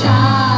child.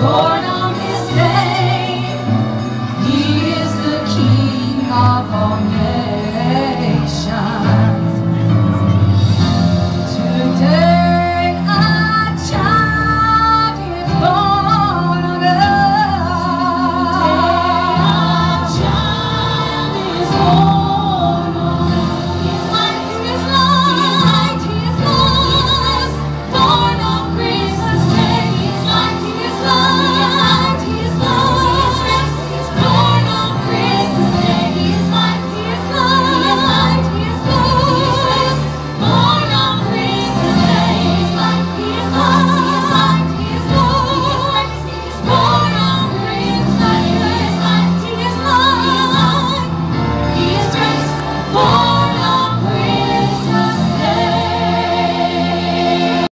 Lord.